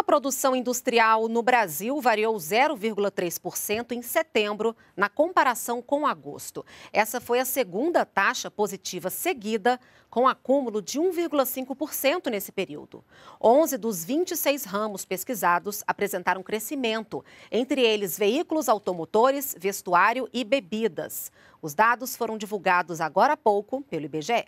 A produção industrial no Brasil variou 0,3% em setembro, na comparação com agosto. Essa foi a segunda taxa positiva seguida, com acúmulo de 1,5% nesse período. 11 dos 26 ramos pesquisados apresentaram crescimento, entre eles veículos automotores, vestuário e bebidas. Os dados foram divulgados agora há pouco pelo IBGE.